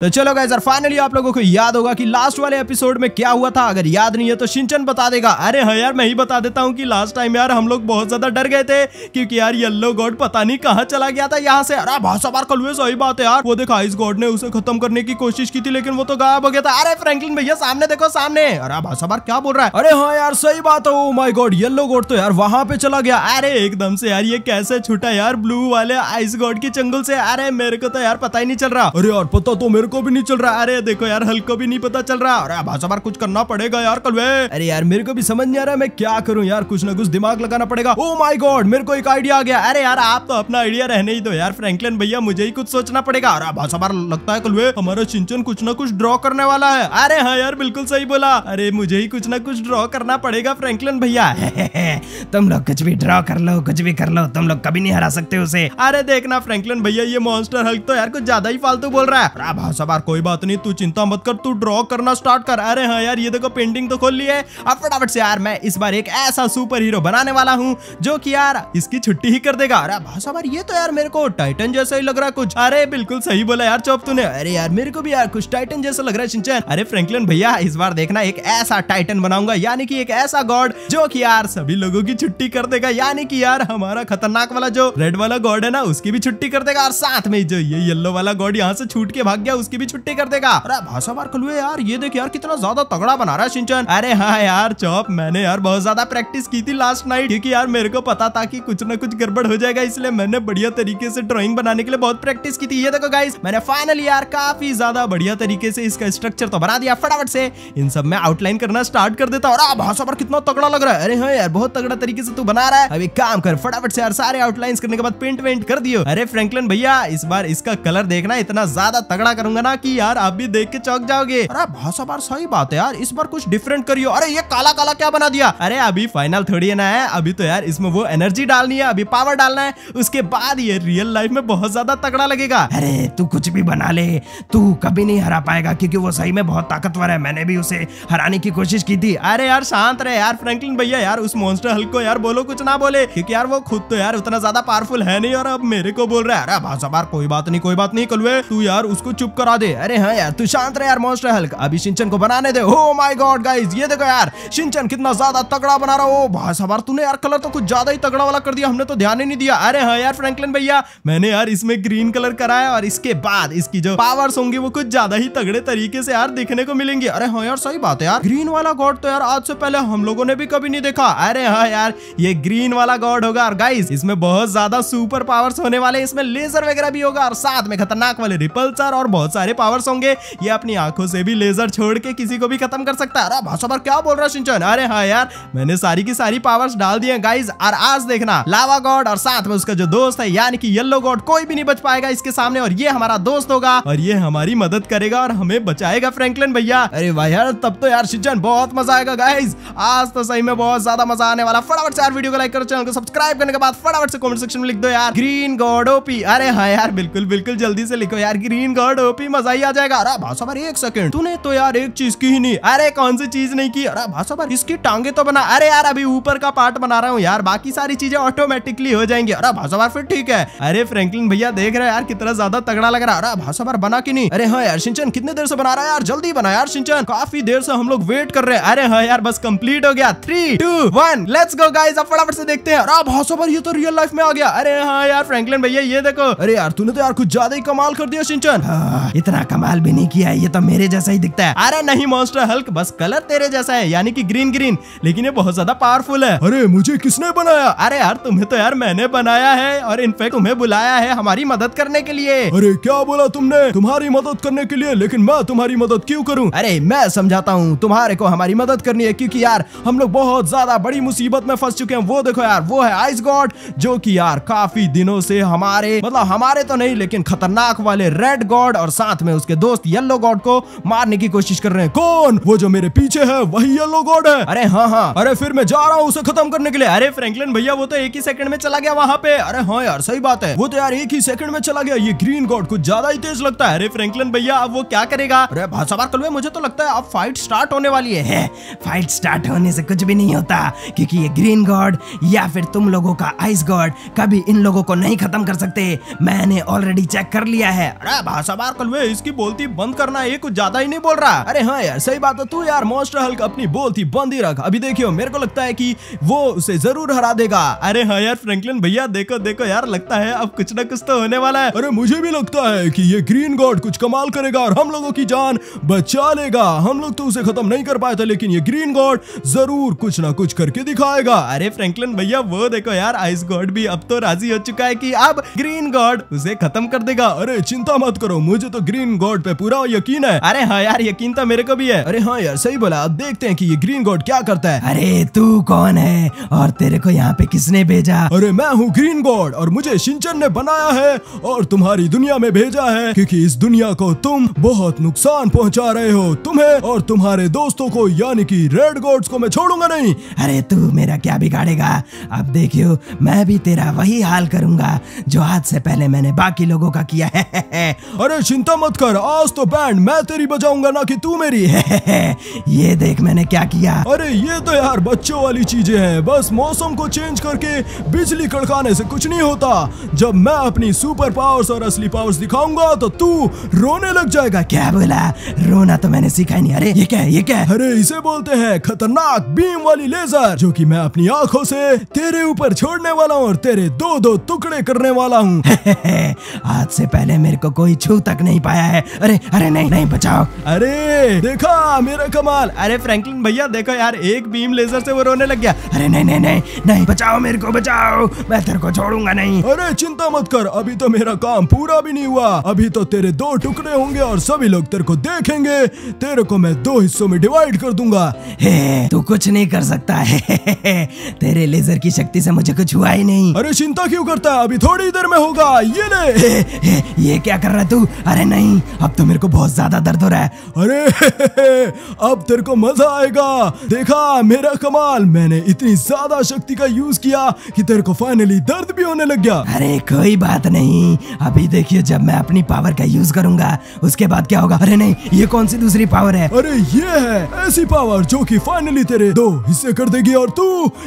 तो चलो गाइस यार फाइनली आप लोगों को याद होगा कि लास्ट वाले एपिसोड में क्या हुआ था? अगर याद नहीं है तो सिंचन बता देगा। अरे हाँ यार, मैं ही बता देता हूँ कि लास्ट टाइम यार हम लोग बहुत ज़्यादा डर गए थे, क्योंकि यार येलो गॉड पता नहीं कहाँ चला गया था यहाँ से। अरे भाषा बार कल हुए सही बात है यार। वो देखा आइस गॉड ने उसे खत्म करने की कोशिश की थी, लेकिन वो तो गायब हो गया था। अरे फ्रेंकलिन भैया, सामने देखो, सामने। अरे भाषा बार क्या बोल रहा है? अरे हाँ यार, सही बात है। माई गॉड येल्लो गॉड तो यार वहाँ पे चला गया। अरे एकदम से यार, ये कैसे छूटा यार ब्लू वाले आइस गॉड की चंगुल से? अरे मेरे को तो यार पता ही नहीं चल रहा। अरे यार, पता तो मेरे को भी नहीं चल रहा। अरे देखो यार हल्को भी नहीं पता चल रहा। अरे भाषा बार कुछ करना पड़ेगा यार, कल अरे यार, मेरे को भी समझ नहीं आ रहा, मैं क्या करूँ यार? कुछ ना कुछ दिमाग लगाना पड़ेगा। ओ माय गॉड मेरे को एक आइडिया आ गया। अरे यार, आप तो अपना आइडिया रहने ही दो यार फ्रैंकलिन भैया, मुझे ही कुछ सोचना पड़ेगा। अरे भाषा बार लगता है कल हमारा चिंचन कुछ ना कुछ ड्रॉ करने वाला है। अरे हाँ यार, बिल्कुल सही बोला। अरे, मुझे ही कुछ ना कुछ ड्रॉ करना पड़ेगा फ्रैंकलिन भैया। तुम लोग कुछ भी ड्रॉ कर लो, कुछ भी कर लो, तुम लोग कभी नहीं हरा सकते उसे। अरे, देखना फ्रैंकलिन भैया, ये मॉन्स्टर हल्क तो यार कुछ ज़्यादा ही फालतू बोल रहा है। भाषा बार कोई बात नहीं, तू चिंता मत कर, तू ड्रॉ करना स्टार्ट कर। अरे हाँ यार, ये देखो पेंटिंग तो खोल ली है। अब फटाफट से यार, मैं इस बार एक ऐसा सुपर हीरो बनाने वाला हूँ, जो कि यार इसकी छुट्टी ही कर देगा। अरे भाषा ये तो यार मेरे को टाइटन जैसा ही लग रहा है कुछ। अरे बिल्कुल सही बोला यार, चौप तूने। अरे यार, मेरे को भी यार कुछ टाइटन जैसा लग रहा है सिंचन अरे फ्रैंकलिन भैया, इस बार देखना, एक ऐसा टाइटन बनाऊँगा, यानी कि एक ऐसा गॉड जो कि यार सभी लोगों की छुट्टी कर देगा। यानी कि यार हमारा खतरनाक वाला जो रेड वाला गॉड है ना, उसकी भी छुट्टी कर देगा। और साथ में जो ये येलो वाला गॉड यहाँ से छूट के भाग गया उसकी भी छुट्टी कर देगा। अरे, भाषा बार कलुए यार। ये देख यार, कितना ज़्यादा तगड़ा बना रहा है सिंचन। अरे हाँ यार, चौप, मैंने यार बहुत ज़्यादा प्रैक्टिस की थी लास्ट नाइट क्योंकि यार, मेरे को पता था कि कुछ ना कुछ गड़बड़ हो जाएगा, इसलिए मैंने बढ़िया तरीके से ड्रॉइंग बनाने के लिए बहुत प्रैक्टिस की थी। ये देखो गाइस मैंने फाइनली यार काफ़ी ज़्यादा बढ़िया तरीके से इसका स्ट्रक्चर तो बना दिया। फटाफट से इन सब में आउटलाइन करना स्टार्ट कर देता और भाषा पर कितना तगड़ा लग रहा है। अरे हाँ यार, बहुत तगड़ा तरीके से तू बना रहा है। अभी काम कर, फटाफट से यार सारे आउटलाइन करने के बाद पेंट वेंट कर दियो। अरे फ्रैंकलिन भैया, इस बार इसका कलर देखना इतना ज़्यादा तगड़ा करूँगा। ना कि यार, आप भी देख के चौक जाओगे। अरे भाषा बार सही बात है यार, इस बार कुछ डिफरेंट करियो। अरे ये काला काला क्या बना दिया? अरे अभी फाइनल थोड़ी ना है, अभी तो यार इसमें वो एनर्जी डालनी है, अभी पावर डालना है, उसके बाद ये रियल लाइफ में बहुत ज़्यादा तगड़ा लगेगा। अरे तू कुछ भी बना ले, तू कभी नहीं हरा पाएगा, क्योंकि वो सही में बहुत ताकतवर है, मैंने भी उसे हराने की कोशिश की थी। अरे यार शांत रहे यार फ्रैंकलिन भैया यार, उस मॉन्स्टर हल्क को यार बोलो, कुछ ना बोले, क्योंकि यार वो खुद तो यार उतना ज़्यादा पावरफुल है नहीं और अब मेरे को बोल रहा है, अरे भाषा बार, कोई बात नहीं, कोई बात नहीं कलवे तू यार उसको चुप करा दे। अरे हाँ यार, तू शांत रहे यार मॉन्स्टर हल्क अभी सिंचन को बनाने दे। ओ माय गॉड गाइस ये देखो यार, शिनचन कितना ज़्यादा तगड़ा बना रहा हो। भाई सवार तूने यार कलर तो कुछ ज़्यादा ही तगड़ा वाला कर दिया, हमने तो ध्यान ही नहीं दिया। अरे हाँ यार फ्रैंकलिन भैया, मैंने यार इसमें ग्रीन कलर कराया और इसके बाद इसकी जो पावर्स होंगी, वो कुछ ज़्यादा ही तगड़े तरीके से यार देखने को मिलेंगे। अरे हाँ यार, सही बात है यार। ग्रीन वाला गॉड तो यार, आज से पहले हम लोगों ने भी कभी नहीं देखा। अरे हाँ यार, ये ग्रीन वाला गॉड होगा और गाइस इसमें बहुत ज़्यादा सुपर पावर्स होने वाले इसमें लेजर वगैरह भी होगा और साथ में खतरनाक वाले रिपल्सर और बहुत सारे पावर्स होंगे। ये अपनी आँखों से भी लेजर छोड़ के किसी को भी खत्म कर सकता है। अरे, भाषा पर क्या बोल रहा है सिंचन? अरे हाँ यार, मैंने सारी की सारी पावर्स डाल दिए गाइज़ और आज देखना लावा गॉड और साथ में उसका जो दोस्त है, यानी कि येलो गॉड कोई भी नहीं बच पाएगा इसके सामने। और ये हमारा दोस्त होगा, और ये हमारी मदद करेगा और हमें बचाएगा फ्रैंकलिन भैया। अरे भाई यार, तब तो यार सिंचन, बहुत मज़ा आएगा गाइज़ आज तो सही में बहुत ज़्यादा मज़ा आने वाला फटाफट से यार वीडियो को लाइक करो चैनल को सब्सक्राइब करने के बाद फटाफट से कमेंट सेक्शन में लिख दो यार ग्रीन गॉड ओपी अरे हाँ यार, बिल्कुल बिल्कुल, जल्दी से लिखो यार ग्रीन गॉड ओपी मज़ा ही आ जाएगा। अरे भाषा भर एक सेकंड तूने तो यार एक चीज़ की ही नहीं। अरे कौन सी चीज़ नहीं की? अरे भाषा पर इसकी टांगे तो बना। अरे यार अभी ऊपर का पार्ट बना रहा हूँ यार। बाकी सारी चीज़ें ऑटोमेटिकली हो जाएँगी। अरे भाषा बार फिर ठीक है। अरे फ्रैंकलिन भैया देख रहे हैं यार कितना ज़्यादा तगड़ा लग रहा है। अरे भाषा बार बना की नहीं? अरे हाँ यार सिंचन कितने देर से बना रहा है यार? जल्दी बना यार सिंचन। काफ़ी देर से हम लोग वेट कर रहे हैं। अरे हाँ यार बस कंप्लीट हो गया। Three two one let's go guys अब फटाफट से देखते हैं। अरे भाषा बार ये तो रियल लाइफ में आ गया। अरे हाँ यार फ्रैंकलिन भैया ये देखो। अरे यार तूने तो यार कुछ ज़्यादा ही कमाल कर दिया सिंचन। हाँ, इतना कमाल भी नहीं किया है ये तो मेरे जैसा ही दिखता है। अरे नहीं मॉन्स्टर हल्क बस कलर तेरे जैसा है यानी कि ग्रीन ग्रीन लेकिन ये बहुत ज़्यादा पावरफुल है। अरे मुझे किसने बनाया? अरे यार तुम्हें तो यार मैंने बनाया है और इनफेक्ट तुम्हें बुलाया है हमारी मदद करने के लिए। अरे क्या बोला तुमने? तुम्हारी मदद करने के लिए लेकिन मैं तुम्हारी मदद क्यों करूँ? अरे मैं समझाता हूँ तुम्हारे को हमारी मदद करनी है क्योंकि यार हम लोग बहुत ज़्यादा बड़ी मुसीबत में फंस चुके हैं। वो देखो यार वो है आइस गॉड जो कि यार काफ़ी दिनों से हमारे मतलब हमारे तो नहीं लेकिन खतरनाक वाले रेड गॉड और साथ में उसके दोस्त येलो गॉड को मारने की कोशिश कर रहे हैं। कौन? वो जो मेरे पीछे है वही येलो गॉड है। अरे हाँ हाँ। अरे फिर मैं जा रहा हूँ उसे खत्म करने के लिए। अरे फ्रैंकलिन भैया वो तो एक ही सेकंड में चला गया वहाँ पे। अरे हाँ यार सही बात है। वो तो यार एक ही सेकंड में चला गया। ये ग्रीन गॉड कुछ ज़्यादा ही तेज लगता है। अरे फ्रैंकलिन भैया अब वो क्या करेगा? अरे भाषा बार कल मुझे तो लगता है अब फाइट स्टार्ट होने वाली है। फाइट स्टार्ट होने से कुछ भी नहीं होता क्योंकि ये ग्रीन गॉड या फिर तुम लोगों का आइस गॉड कभी इन लोगों को नहीं खत्म कर सकते। मैंने ऑलरेडी चेक कर लिया है। अरे भाषा पागल इसकी बोलती बंद करना ये कुछ ज़्यादा ही नहीं बोल रहा। अरे हाँ यार, सही बात है, तू यार मोस्टर हल्क अपनी बोलती बंद ही रख। अभी देखियो, मेरे को लगता है कि वो उसे ज़रूर हरा देगा। अरे हाँ यार फ्रैंकलिन भैया, देखो देखो यार, लगता है अब कुछ ना कुछ तो होने वाला है। अरे मुझे भी लगता है कि ये ग्रीन गॉड कुछ कमाल करेगा और हम लोगों की जान बचा लेगा। हम लोग तो उसे खत्म नहीं कर पाए थे, लेकिन ये ग्रीन गॉड ज़रूर कुछ ना कुछ करके दिखाएगा। अरे फ्रैंकलिन भैया, वो देखो यार आइस गॉड भी अब तो राज़ी हो चुका है कि अब ग्रीन गॉड उसे खत्म कर देगा। अरे चिंता मत करो, मुझे तो ग्रीन गॉड पे पूरा यकीन है। अरे हाँ यार यकीन तो मेरे को भी है। अरे हाँ यार सही बोला। अब देखते हैं कि ये ग्रीन गॉड क्या करता है। अरे तू कौन है? और तेरे को यहाँ पे किसने भेजा? अरे मैं हूँ ग्रीन गॉड और मुझे शिनचन ने बनाया है और तुम्हारी दुनिया में भेजा है क्योंकि इस दुनिया को तुम बहुत नुकसान पहुँचा रहे हो तुम्हें और तुम्हारे दोस्तों को यानी कि रेड गॉड्स को मैं छोड़ूँगा नहीं। अरे तू मेरा क्या बिगाड़ेगा? अब देखियो मैं भी तेरा वही हाल करूँगा जो आज से पहले मैंने बाकी लोगों का किया है। अरे चिंता मत कर, आज तो बैंड मैं तेरी बजाऊँगा ना कि तू मेरी। ये देख मैंने क्या किया। अरे ये तो यार बच्चों वाली चीज़ें हैं। बस मौसम को चेंज करके बिजली कड़काने से कुछ नहीं होता। जब मैं अपनी सुपर पावर्स और असली पावर्स दिखाऊँगा तो तू रोने लग जाएगा। क्या बोला? रोना तो मैंने सीखा नहीं। अरे ये क्या ये क्या अरे इसे बोलते हैं खतरनाक बीम वाली लेजर जो कि मैं अपनी आँखों से तेरे ऊपर छोड़ने वाला हूँ और तेरे दो दो टुकड़े करने वाला हूँ। आज से पहले मेरे को कोई छू तक नहीं पाया है। अरे अरे नहीं नहीं बचाओ। अरे देखा मेरा कमाल। अरे फ्रैंकलिन भैया देखो यार एक बीम लेजर से वो रोने लग गया। अरे नहीं नहीं नहीं नहीं बचाओ मेरे को बचाओ। मैं तेरे को छोड़ूँगा नहीं। अरे चिंता मत कर अभी तो मेरा काम पूरा भी नहीं हुआ। अभी तो तेरे दो टुकड़े होंगे और सभी लोग तेरे को देखेंगे। तेरे को मैं दो हिस्सों में डिवाइड कर दूँगा। हे तू कुछ नहीं कर सकता। है तेरे लेजर की शक्ति से मुझे कुछ हुआ ही नहीं। अरे चिंता क्यों करता है? अभी थोड़ी देर में होगा ये ले। ये क्या कर रहा है तू? अरे नहीं अब तो मेरे को बहुत ज़्यादा दर्द हो रहा है। अरे अब तेरे को मज़ा आएगा। देखा मेरा कमाल। मैंने इतनी ज़्यादा शक्ति का यूज़ किया कि तेरे को फाइनली दर्द भी होने लग गया। अरे कोई बात नहीं। अभी देखिए जब मैं अपनी पावर का यूज़ करूँगा उसके बाद क्या होगा? अरे नहीं ये कौन सी दूसरी पावर है? अरे ये है ऐसी पावर जो कि फाइनली तेरे दो हिस्से कर देगी और तू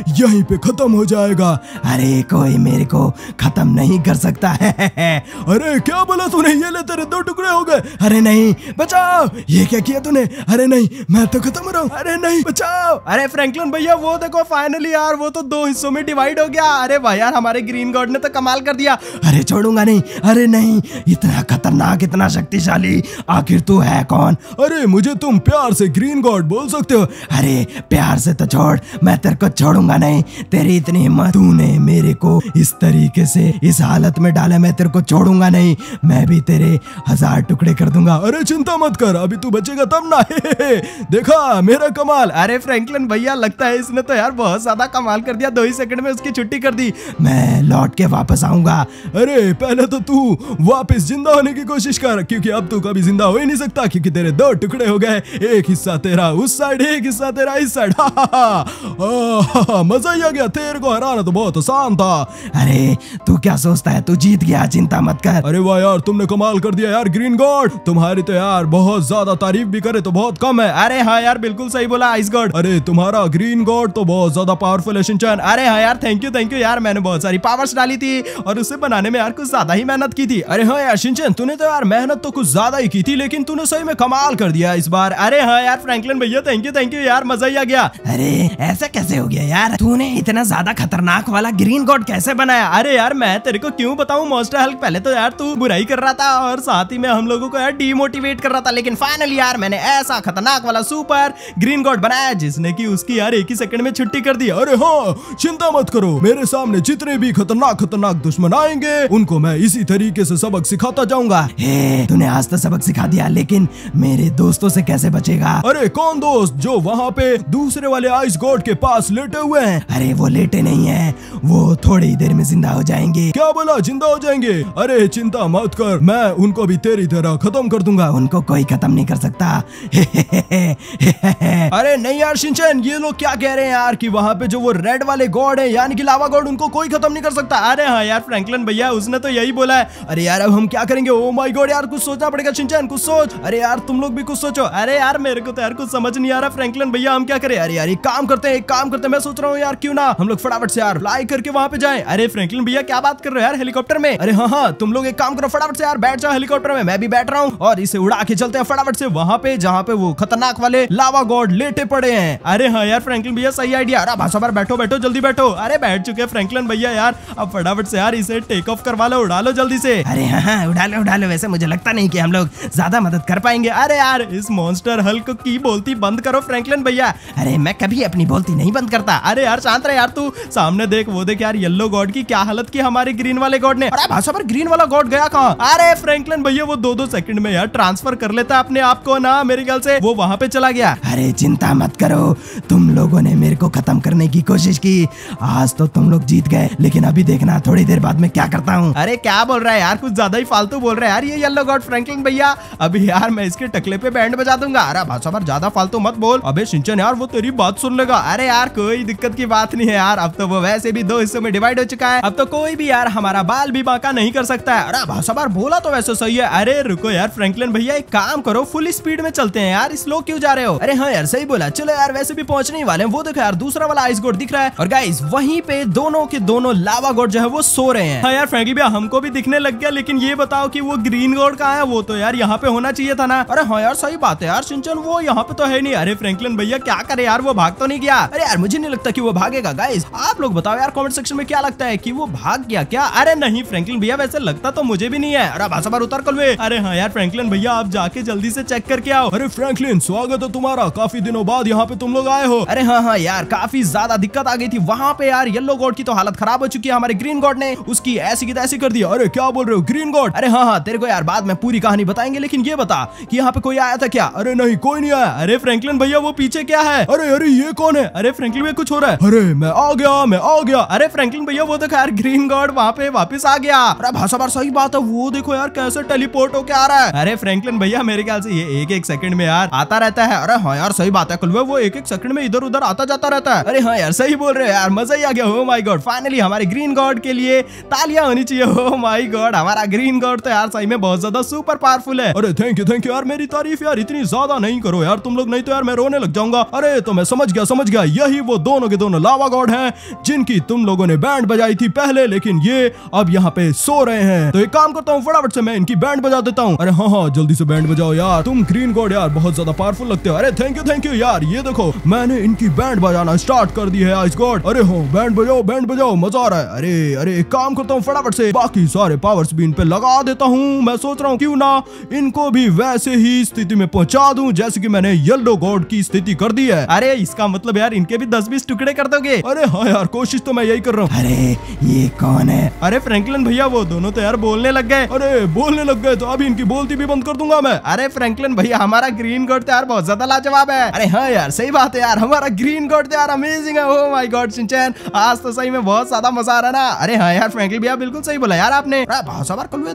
यहीं पे खत्म हो जाएगा। अरे कोई मेरे को खत्म नहीं कर सकता। है अरे क्या बोला तूने? ये ले तेरे दो टुकड़े हो गए। अरे नहीं, बचाओ। ये क्या किया तूने? अरे नहीं, मैं तो खत्म हो रहा हूँ। अरे नहीं, बचाओ। अरे फ्रैंकलिन भैया, वो देखो फाइनली यार, वो तो दो हिस्सों में डिवाइड हो गया। अरे भाई यार, हमारे ग्रीन गॉड ने तो कमाल कर दिया। अरे छोड़ूँगा नहीं। अरे नहीं, इतना खतरनाक, इतना शक्तिशाली आखिर तू है कौन? अरे, मुझे तुम प्यार से ग्रीन गॉड बोल सकते हो। अरे, प्यार से तो छोड़, मैं तेरे को छोड़ूँगा नहीं। तेरी इतनी हिम्मत तूने मेरे को इस तरीके से, इस हालत में डाला, मैं तेरे को छोड़ूँगा नहीं। मैं भी तेरे हज़ार टुकड़े कर दूँगा। अरे, चिंता मत कर, अभी तू बचेगा तब ना। हे हे हे। देखा, मेरा कमाल। अरे, फ्रैंकलिन, भैया, लगता है इसने तो यार बहुत ज़्यादा कमाल कर दिया। दो ही सेकंड में उसकी छुट्टी कर दी। मैं लौट के वापस आऊँगा। अरे, पहले तो तू वापस ज़िंदा होने की कोशिश कर, क्योंकि अब तू कभी ज़िंदा हो ही नहीं सकता, क्योंकि तेरे दो टुकड़े हो गए। एक हिस्सा तेरा उस साइड, एक हिस्सा तेरा इस साइड। मज़ा ही आ गया। तेरे को हराना तो बहुत आसान था। अरे, तू क्या सोचता है? तू जीत गया, चिंता मत कर। अरे वाह यार, तुमने कमाल कर दिया यार ग्रीन गॉड तुम्हारी तो यार बहुत ज़्यादा तारीफ़ भी करे तो बहुत कम है। अरे हाँ यार बिल्कुल सही बोला आइस गॉड अरे तुम्हारा ग्रीन गॉड तो बहुत ज़्यादा पावरफुल है शिनचैन अरे हाँ यार थैंक यू थैंक यू यार मैंने बहुत सारी पावर्स डाली थी और उसे बनाने में यार कुछ ज़्यादा ही मेहनत की थी। अरे हाँ यार शिनचैन तूने तो यार मेहनत तो कुछ ज़्यादा ही की थी लेकिन तूने सही में कमाल कर दिया इस बार। अरे हाँ यार फ्रैंकलिन भैया थैंक यू थैंक यू यार मज़ा ही आ गया। अरे ऐसा कैसे हो गया यार? तूने इतना ज़्यादा खतरनाक वाला ग्रीन गॉड कैसे बनाया? अरे यार मैं तेरे को क्यों बताऊँ मोस्टर हल्क पहले तो यार तू बुराई कर रहा था और साथ ही में हम लोगों को यार डीमोटिवेट कर रहा था लेकिन फाइनली यार मैंने ऐसा खतरनाक वाला सुपर ग्रीन गॉड बनाया जिसने की उसकी यार एक ही सेकंड में छुट्टी कर दी। अरे हाँ चिंता मत करो मेरे सामने जितने भी खतरनाक खतरनाक दुश्मन आएँगे उनको मैं इसी तरीके से सबक सिखाता जाऊँगा। तूने आज तो सबक सिखा दिया लेकिन मेरे दोस्तों से कैसे बचेगा? अरे कौन दोस्त जो वहाँ पे दूसरे वाले आइस गॉड के पास लेटे हुए हैं? अरे वो लेटे नहीं है वो थोड़ी देर में ज़िंदा हो जाएँगे। क्या बोला ज़िंदा हो जाएँगे? अरे चिंता मत कर मैं उनको भी तेरी तरह खत्म कर दूँगा। उनको कोई खत्म नहीं कर सकता। अरे नहीं यार, शिनचैन, ये लोग क्या कह रहे हैं यार कि वहाँ पे जो वो रेड वाले गॉड है, यानी कि लावा गॉड उनको कोई खत्म नहीं कर सकता। अरे हाँ यार फ्रैंकलिन भैया, उसने तो यही बोला है। अरे यार, अब हम क्या करेंगे? ओ माय गॉड यार, कुछ सोचना पड़ेगा, शिनचैन, कुछ सोच। अरे यार, तुम लोग भी कुछ सोचो। अरे यार, मेरे को तो यार कुछ समझ नहीं आ रहा फ्रैंकलिन भैया, हम क्या करें? अरे यार काम करते हैं, एक काम करते मैं सोच रहा हूँ यार, क्यों ना हम लोग फटाफट से यार फ्लाई करके वहाँ पे जाए। अरे फ्रैंकलिन भैया, क्या बात कर रहे हो यार हेलीकॉप्टर में? अरे हाँ हाँ तुम लोग एक काम करो, फटाफट से यार बैठ जाओ हेलीकॉप्टर हेलीकॉप्टर में मैं भी बैठ रहा हूँ और इसे उड़ा के चलते हैं फटाफट से वहाँ पे, जहाँ पे वो खतरनाक वाले लावा गॉड लेटे पड़े हैं। अरे हाँ यार, फ्रैंकलिन भैया, सही आइडिया अरे भाषा बार बैठो बैठो, जल्दी बैठो। अरे बैठ चुके फ्रैंकलिन भैया यार। अब फटाफट से यार इसे टेक ऑफ़ करवा लो, उड़ा लो जल्दी से। अरे हाँ हाँ उड़ा लो उड़ा लो। वैसे मुझे लगता नहीं कि हम लोग ज़्यादा मदद कर पाएँगे। अरे यार, इस मॉन्स्टर हल्क की बोलती बंद करो फ्रैंकलिन भैया। अरे मैं कभी अपनी बोलती नहीं बंद करता। अरे यार, शांत रहे यार तू। सामने देख, वो देख यार येलो गॉड की क्या हालत की हमारे ग्रीन वाले गॉड ने। अरे भाषा पर ग्रीन वाला गॉड गया कहाँ? अरे फ्रैंकलिन भैया वो दो दो सेकंड में यार ट्रांसफ़र कर लेता है अपने आप को ना मेरे ख्याल से। वो वहाँ पे चला गया। अरे चिंता मत करो। तुम लोगों ने मेरे को खत्म करने की कोशिश की। आज तो तुम लोग जीत गए लेकिन अभी देखना थोड़ी देर बाद मैं क्या करता हूँ। अरे क्या बोल रहा है यार? कुछ ज़्यादा ही फालतू बोल रहा है यार ये येलो गॉड फ्रैंकलिन भैया। अभी यार मैं इसके टकले पे बैंड बजा दूँगा। अरे भाषा पर ज़्यादा फालतू मत बोल। अबे सिंचन यार वो तेरी बात सुन लेगा। अरे यार कोई दिक्कत की बात नहीं है यार। अब तो वो वैसे भी दो हिस्सों में डिवाइड हो चुका है। अब तो कोई भी यार हमारा बाल भी बांका नहीं कर सकता है। अरे भाषा बार बोला तो वैसे सही है। अरे रुको यार फ्रैंकलिन भैया एक काम करो फुल स्पीड में चलते हैं यार स्लो क्यों जा रहे हो? अरे हाँ यार सही बोला। चलो यार वैसे भी पहुँचने वाले हैं। वो देखो यार दूसरा वाला आइस गोड दिख रहा है। और गाइस वहीं पे दोनों के दोनों लावा गोड जो है वो सो रहे हैं। हाँ यार फ्रैंकी भैया हमको भी दिखने लग गया लेकिन ये बताओ की वो ग्रीन गोड कहाँ है? वो तो यार यहाँ पे होना चाहिए था ना। अरे हाँ यार सही बात है यार सिंचन वो यहाँ पे तो है नहीं। अरे फ्रैंकलिन भैया क्या करे यार वो भाग तो नहीं गया। अरे यार मुझे नहीं लगता की वो भागेगा। गाइस आप लोग बताओ यार कमेंट सेक्शन में क्या लगता है की वो भाग गया क्या? अरे नहीं फ्रैंकलिन भैया वैसे लगता तो मुझे भी नहीं है। अरे भाषा बार उतर कल अरे हाँ यार फ्रैंकलिन भैया, आप जाके जल्दी से चेक करके आओ। अरे फ्रैंकलिन स्वागत है तुम्हारा। काफ़ी दिनों बाद यहाँ पे तुम लोग आए हो। अरे हाँ हाँ यार, काफ़ी ज़्यादा दिक्कत आ गई थी। वहाँ पे यार येलो गॉड की तो हालत खराब हो चुकी है हमारे ग्रीन गॉड ने। उसकी ऐसी की तैसी कर दी। अरे क्या बोल रहे हो ग्रीन गॉड अरे हाँ हाँ तेरे को यार बाद में पूरी कहानी बताएँगे, लेकिन ये बता कि यहाँ पे कोई आया था क्या? अरे नहीं, कोई नहीं आया। अरे फ्रैंकलिन भैया, वो पीछे क्या है? अरे अरे ये कौन है? अरे फ्रैंकलिन भैया, कुछ हो रहा है? अरे मैं आ गया, मैं आ गया। अरे फ्रैंकलिन भैया, वो देखो यार ग्रीन गॉड वहाँ पे वापस आ गया। अरे भाषा सही बात है, वो देखो यार, कैसे टेलीपोर्ट होके आ रहा है। अरे फ्रैंकलिन भैया, मेरे ख्याल से ये एक एक सेकंड में यार आता रहता है। अरे हाँ यार, सही बात है कुलवे वो एक एक सेकंड में इधर उधर आता जाता रहता है। अरे हाँ यार, सही बोल रहे यार, मज़ा ही आ गया। हो माई गॉड फाइनली हमारे ग्रीन गॉड के लिए तालियाँ होनी चाहिए। हो माई गॉड हमारा ग्रीन गॉड तो यार सही में बहुत ज़्यादा सुपर पावरफुल है। अरे थैंक यू थैंक यू यार, मेरी तारीफ़ यार, इतनी ज़्यादा नहीं करो यार, तुम लोग नहीं तो यार मैं रोने लग जाऊँगा। अरे तो मैं समझ गया समझ गया, यही वो दोनों के दोनों लावा गॉड है, जिनकी तुम लोगों ने बैंड बजाई थी पहले, लेकिन ये अब यहाँ पे सो रहे हैं। तो एक काम करता हूँ, फटाफट से मैं इनकी बैंड बजा देता हूँ। अरे हाँ हाँ जल्दी से बैंड बजाओ यार। तुम ग्रीन गॉड यार बहुत ज़्यादा पावरफुल लगते हो। अरे थैंक यू थैंक यू यार। ये देखो मैंने इनकी बैंड बजाना स्टार्ट कर दी है आइस गॉड अरे हो बैंड बजाओ बैंड बजाओ मज़ा आ रहा है। अरे अरे एक काम करता हूँ फटाफट से। बाकी सारे पावर्स भी इन पे लगा देता हूँ। मैं सोच रहा हूँ क्यों ना इनको भी वैसे ही स्थिति में पहुँचा दूँ जैसे कि मैंने येलो गॉड की स्थिति कर दी है। अरे इसका मतलब यार इनके भी दस बीस टुकड़े कर दोगे? अरे हाँ यार कोशिश तो मैं यही कर रहा हूँ। अरे ये कौन है? अरे फ्रैंकलिन भैया वो दोनों तो यार बोलने लग गए। अरे बोलने लग गए तो अभी इनकी बोलती भी बंद कर दूँगा मैं। अरे फ्रैंकलिन भैया, हमारा ग्रीन गॉड तो यार बहुत ज़्यादा लाजवाब है। अरे हाँ यार, सही बात है यार, हमारा ग्रीन गॉड तो यार अमेजिंग है। ओ माय गॉड सिंचन आज तो सही में बहुत ज़्यादा मज़ा आ रहा ना। अरे हाँ यार, फ्रैंकलिन भैया, बिल्कुल सही बोला यार आपने।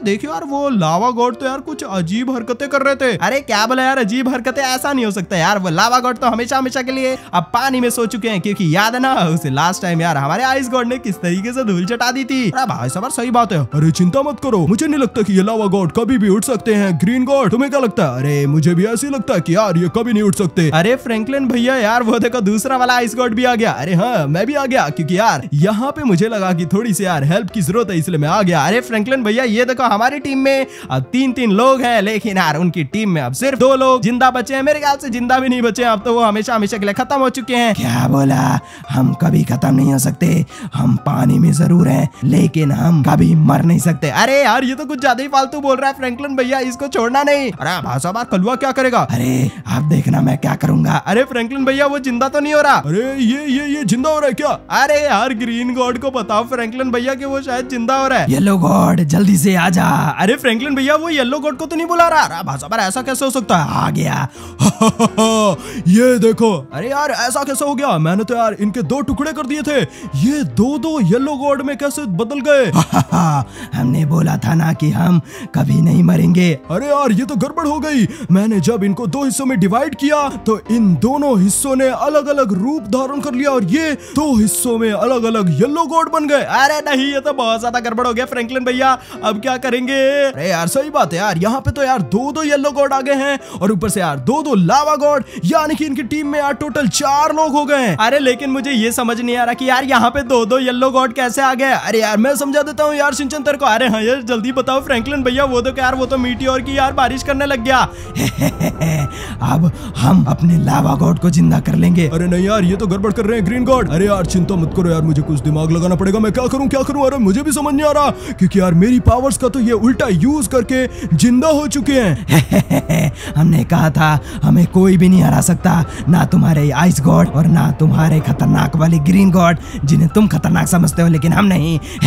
देखियो यार, वो लावा गॉड तो यार कुछ अजीब हरकतें कर रहे थे। अरे क्या बोला यार, अजीब हरकतें ऐसा नहीं हो सकता यार, वो लावा गॉड तो हमेशा हमेशा के लिए अब पानी में सो चुके हैं, क्योंकि याद है ना, उसे लास्ट टाइम यार हमारे आइस गॉड ने किस तरीके से धूल चटा दी थी। भाई साहब, सही बात है। अरे, चिंता मत करो, मुझे नहीं लगता कि ये लावा गॉड कभी भी उठ सकते हैं ग्रीन गॉड। तुम्हें क्या लगता? है अरे मुझे भी ऐसे लगता है कि यार ये कभी नहीं उठ सकते। अरे फ्रैंकलिन भैया यार वो देखो दूसरा वाला आइस गॉड भी आ गया। अरे हाँ मैं भी आ गया क्योंकि यार यहाँ पे मुझे लगा की थोड़ी सी यार हेल्प की ज़रूरत है इसलिए मैं आ गया। अरे फ्रैंकलिन भैया ये देखो हमारी टीम में अब तीन तीन लोग हैं लेकिन यार उनकी टीम में अब सिर्फ़ दो लोग ज़िंदा बचे हैं। मेरे ख्याल से ज़िंदा भी नहीं बचे हैं अब तो वो हमेशा हमेशा के लिए खत्म हो चुके हैं। क्या बोला? हम कभी खत्म नहीं हो सकते। हम पानी में ज़रूर हैं लेकिन हम कभी मर नहीं सकते। अरे यार ये तो कुछ ज़्यादा ही फालतू बोल रहा है फ्रैंकलिन भैया इसको छोड़ना नहीं। अरे भाषा बार कलुआ क्या करेगा? अरे आप देखना मैं क्या करूँगा। अरे फ्रैंकलिन भैया वो ज़िंदा तो नहीं हो रहा? अरे ये ये ये ज़िंदा हो रहा है क्या? अरे यार ग्रीन गॉड को बताओ फ्रैंकलिन भैया कि वो शायद ज़िंदा हो रहा है। येलो गॉड जल्दी से आ जा। अरे फ्रैंकलिन भैया वो येलो गॉड को तो नहीं बुला रहा? भाषा बार ऐसा कैसे हो सकता है? आ गया। ये देखो। अरे यार ऐसा कैसे हो गया? मैंने तो यार इनके दो टुकड़े कर दिए थे। ये दो दो येलो गॉड में कैसे बदल गए? हमने बोला था ना कि हम कभी नहीं मरेंगे। अरे यार, ये तो गड़बड़ हो गई। मैंने जब इनको दो हिस्सों में डिवाइड किया तो इन दोनों हिस्सों ने अलग अलग रूप धारण कर लिया और ये दो हिस्सों में अलग अलग येलो गॉड बन गए। अरे नहीं, ये तो बहुत ज़्यादा गड़बड़ हो गया फ्रैंकलिन भैया। अब क्या करेंगे? अरे यार, सही बात है यार। यहाँ पे तो यार दो दो येलो गोड आ गए हैं और ऊपर से यार दो दो लावा गोड यानी कि इनकी टीम में यार टोटल चार लोग हो गए अरे लेकिन मुझे ये समझ नहीं आ रहा कि यार यहाँ पे दो दो येलो गॉड कैसे आ गए। अरे यार, मैं समझा देता हूँ यार सिंचन तेरे को। अरे हाँ यार, जल्दी बताओ फ्रैंकलिन भैया, वो देखो यार वो तो मीटियोर की यार बारिश करने लग गया। अब हम अपने लावा गॉड को ज़िंदा कर लेंगे। अरे नहीं यार ये तो गड़बड़ कर रहे हैं ग्रीन गॉड। अरे यार चिंता मत करो यार मुझे कुछ दिमाग लगाना पड़ेगा मैं क्या करूँ क्या करूँ? अरे मुझे भी समझ नहीं आ रहा क्योंकि यार मेरी पावर्स का तो ये उल्टा यूज़ करके ज़िंदा हो चुके हैं। हमने कहा था हमें कोई भी नहीं हरा सकता ना तुम्हारे आइस गॉड और ना तुम्हारे खतरनाक वाले ग्रीन गॉड जिन्हें तुम खतरनाक समझते हो लेकिन हम नहीं।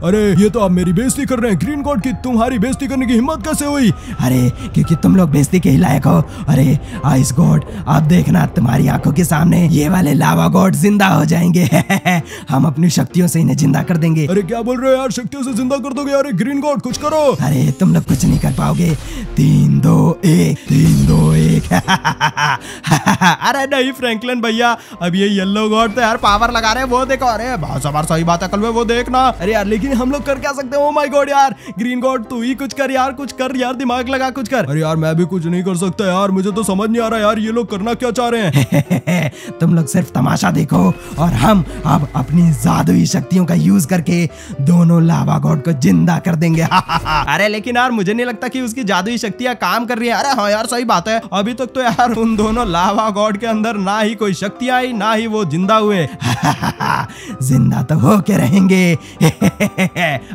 अरे ये तो आप मेरी बेइज्जती कर रहे हैं ग्रीन गॉड की तुम्हारी बेइज्जती करने की हिम्मत कैसे हुई? अरे क्योंकि तुम लोग बेइज्जती के ही लायक हो। अरे आइस गॉड अब देखना तुम्हारी आँखों के सामने ये वाले लावा गॉड ज़िंदा हो जाएँगे। हम अपनी शक्तियों से इन्हें ज़िंदा कर देंगे। अरे क्या बोल रहे हो यार? शक्तियों से ज़िंदा कर दोगे? अरे ग्रीन गॉड कुछ करो। अरे तुम लोग कुछ नहीं कर पाओगे। तीन दो एक तीन दो एक। अरे नहीं फ्रैंकलिन भैया अब ये येलो गॉड तो यार पावर लगा रहे हैं वो देखो। अरे बहुत सवार सही बात है कल वो देखना। अरे यार लेकिन हम लोग कर क्या सकते हैं? ओ माय गॉड यार ग्रीन गॉड तू ही कुछ कर यार कुछ कर यार दिमाग लगा कुछ कर। अरे यार मैं भी कुछ नहीं कर सकता यार मुझे तो समझ नहीं आ रहा यार ये लोग करना क्या चाह रहे हैं? तुम लोग सिर्फ़ तमाशा देखो और हम अब अपनी जादुई शक्तियों का यूज़ करके दोनों लावा गॉड को ज़िंदा कर देंगे। अरे लेकिन यार मुझे नहीं लगता कि उसकी जादुई शक्तियाँ काम कर रही है। अरे हाँ यार सही बात है। अभी तक तो यार उन दोनों लावा गॉड के अंदर ना ही कोई शक्ति आई ना ही वो ज़िंदा हुए। ज़िंदा तो हो के रहेंगे।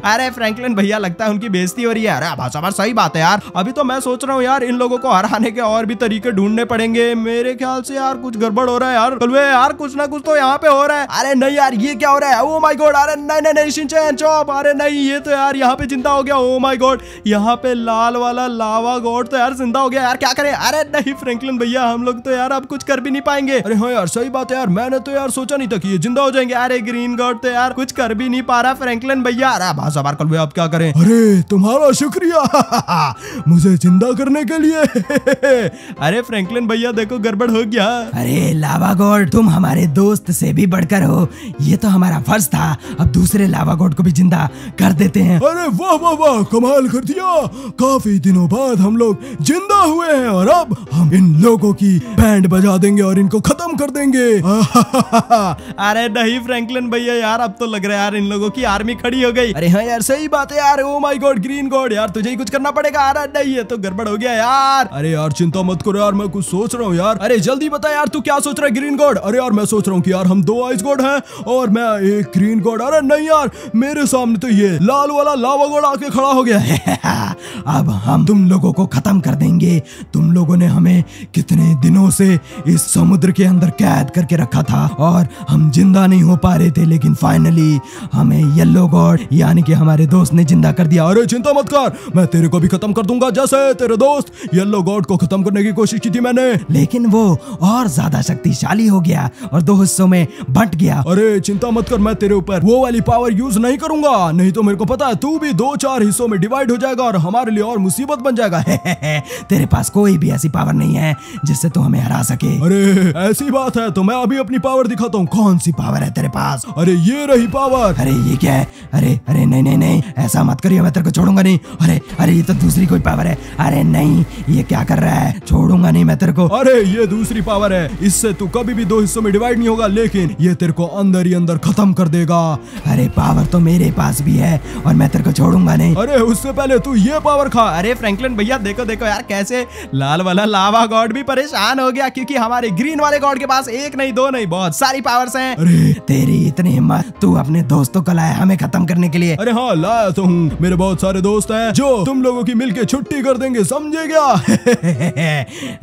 अरे फ्रैंकलिन भैया लगता है उनकी बेइज्जती हो। रही है। अरे, भाषा बार सही बात है यार। अभी तो मैं सोच रहा हूँ यार, इन लोगों को हराने के और भी तरीके ढूँढने पड़ेंगे। मेरे ख्याल से यार, कुछ गड़बड़ हो रहा है यार। कलवे यार, कुछ ना कुछ तो यहाँ पे हो रहा है। अरे, नहीं यार, ये क्या हो रहा है? ओ माय गॉड अरे, नहीं नहीं नहीं चॉप अरे, नहीं, ये तो यार यहाँ पे ज़िंदा हो गया। ओ माय गॉड यहाँ पे लाल वाला लावा गॉड तो यार ज़िंदा हो गया। यार, क्या करें? अरे, नहीं फ्रैंकलिन भैया, हम लोग तो यार अब कुछ कर भी नहीं पाएँगे। अरे हाँ यार, सही बात है यार, मैंने तो यार सोचा नहीं था कि ये ज़िंदा हो जाएँगे। अरे ग्रीन गॉड तो यार कुछ कर भी नहीं पा रहा फ्रैंकलिन भैया। अरे, भाषा बार कल अब क्या करें? अरे, तुम्हारा शुक्रिया। मुझे ज़िंदा करने के लिए। अरे फ्रैंकलिन भैया देखो गड़बड़ हो गया। अरे लावा गोड तुम हमारे दोस्त से भी बढ़कर हो। ये तो हमारा फ़र्ज़ था। अब दूसरे लावा गॉड को भी ज़िंदा कर देते हैं। अरे वाह वाह वाह कमाल कर दिया। काफ़ी दिनों बाद हम लोग ज़िंदा हुए हैं और अब हम इन लोगों की बैंड बजा देंगे और इनको खत्म कर देंगे। अरे नहीं फ्रैंकलिन भैया यार अब तो लग रहा है यार इन लोगों की आर्मी खड़ी हो गई। अरे हाँ यार सही बात है यार। Oh my God green god यार, तुझे ही कुछ करना पड़ेगा। अरे नहीं, ये तो गड़बड़ हो गया यार। अरे यार, चिंता मत करो यार, मैं कुछ सोच रहा हूँ यार। अरे जल्दी बता यार, तू क्या सोच रहा है ग्रीन गॉड अरे यार, मैं सोच रहा हूँ कि यार, हम दो आइस गॉड हैं और मैं एक ग्रीन गॉड अरे नहीं यार, मेरे सामने तो ये लाल वाला लावा गॉड आके खड़ा हो गया। अब हम तुम लोगों को खत्म कर देंगे। तुम लोगों ने हमें कितने दिनों से इस समुद्र के अंदर कैद करके रखा था और हम ज़िंदा नहीं हो पा रहे थे, लेकिन फाइनली हमें येलो गॉड यानी कि हमारे दोस्त ने ज़िंदा कर दिया। अरे चिंता मत कर। मैं तेरे को भी खत्म कर दूँगा जैसे तेरे दोस्त। येलो गॉड को खत्म करने की कोशिश की थी मैंने। लेकिन वो और ज़्यादा शक्तिशाली हो गया और दो हिस्सों में बंट गया। अरे चिंता मत कर मैं तेरे ऊपर वो वाली पावर यूज़ नहीं करूँगा। नहीं तो मेरे को पता है तू भी दो चार हिस्सों में डिवाइड हो जाएगा और हमारे लिए और मुसीबत बन जाएगा। तेरे पास कोई भी ऐसी पावर नहीं है जिससे तू हमें हरा सके। अरे ऐसी बात है तो मैं अभी अपनी पावर दिखाता हूँ। कौन सी पावर है तेरे पास? अरे ये रही पावर अरे ये क्या है? अरे अरे नहीं नहीं नहीं ऐसा मत करिए मैं तेरे को छोड़ूँगा नहीं। अरे अरे ये तो दूसरी कोई पावर है। अरे नहीं ये क्या कर रहा है? छोड़ूँगा नहीं मैं तेरे को। अरे ये दूसरी पावर है। इससे तू कभी भी दो हिस्सों में डिवाइड नहीं होगा लेकिन ये तेरे को अंदर ही अंदर खत्म कर देगा। अरे पावर तो मेरे पास भी है और मैं तेरे को छोड़ूँगा नहीं। अरे उससे पहले तू ये पावर खा। अरे फ्रैंकलिन भैया देखो देखो यार कैसे लाल वाला लावा गॉड भी परेशान हो गया क्योंकि हमारे ग्रीन वाले गॉड के पास एक नहीं दो नहीं बहुत सारी पावर्स हैं। अरे। तेरी इतनी हिम्मत तू अपने दोस्तों को लाया हमें खत्म करने के लिए। अरे हाँ लाया तो हूँ। मेरे बहुत सारे दोस्त हैं जो तुम लोगों की मिलके छुट्टी कर देंगे समझे क्या?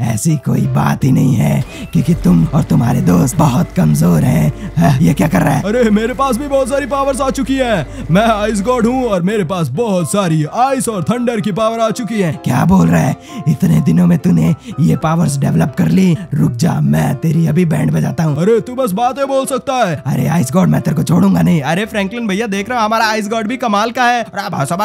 ऐसी कोई बात ही नहीं है क्योंकि तुम और तुम्हारे दोस्त बहुत कमज़ोर हैं। ये क्या कर रहा है? अरे मेरे पास भी बहुत सारी पावर्स आ चुकी है। मैं आइस गॉड हूँ और मेरे पास बहुत सारी आइस और थंडर की पावर आ चुकी है। क्या बोल रहा है? इतने दिनों में तूने ये पावर्स डेवलप कर ली। रुक जा मैं तेरी अभी बैंड बजाता हूँ। अरे तू बस बातें बोल सकता है। अरे आइस गॉड मैं तेरे को छोड़ूँगा नहीं। अरे फ्रैंकलिन भैया देख रहा हूँ हमारा आइस गॉड भी कमाल का है।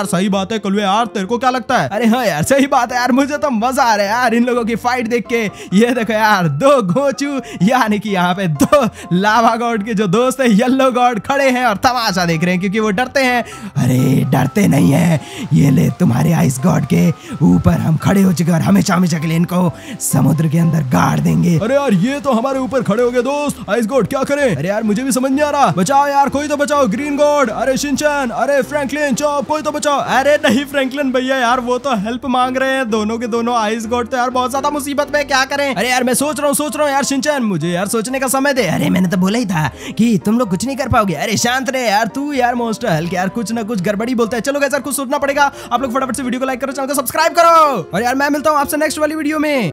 सही बात है कुलवे यार तेरे को क्या लगता है? अरे हाँ यार सही बात है यार मुझे तो मज़ा आ रहा है यार इन लोगों की फाइट देख के। ये देखो यार दो गोचू यानी कि यहाँ पे दो लावा गॉड के जो दोस्त है येलो गॉड खड़े हैं और तमाशा देख रहे हैं क्योंकि वो डरते हैं। अरे डरते नहीं है। ये ले तुम्हारे आइस गॉड के ऊपर हम खड़े हो चुके और हमेशा हमेशा के लिए इनको समुद्र के अंदर गाड़ देंगे। अरे यार ये तो हमारे ऊपर खड़े हो गए दोस्त। आइस गॉड क्या करें? अरे यार मुझे भी समझ नहीं आ रहा। बचाओ यार कोई तो बचाओ ग्रीन गॉड अरे शिनचैन अरे फ्रैंकलिन चॉप कोई तो बचाओ। अरे नहीं फ्रैंकलिन भैया यार, वो तो हेल्प मांग रहे हैं। दोनों के दोनों आइस गॉड तो यार, बहुत ज़्यादा मुसीबत में क्या करें? अरे यार, मैं सोच रहा हूँ, सोच रहा हूँ यार, सिंचन, मुझे यार सोचने का समय दे। अरे, मैंने तो बोला ही था कि तुम लोग कुछ नहीं कर पाओगे। अरे, शांत रहे यार, तू यार मोस्टर हल्के यार, कुछ ना कुछ गड़बड़ी बोलता है। चलो यार, कुछ सोचना पड़ेगा। आप लोग फटाफट से वीडियो को लाइक करो चैनल को सब्सक्राइब करो। और यार, मैं मिलता हूँ आपसे नेक्स्ट वाली वीडियो में।